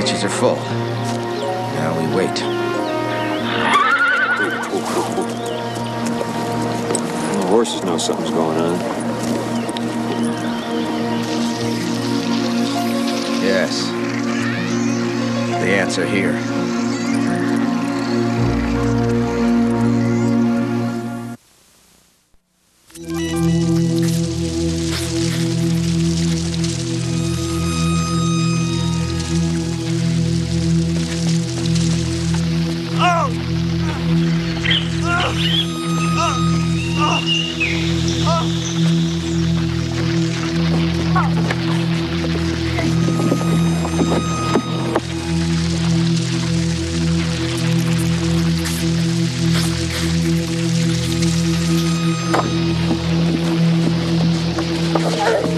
ditches are full. Now we wait. The horses know something's going on. Yes. The ants are here. Oh!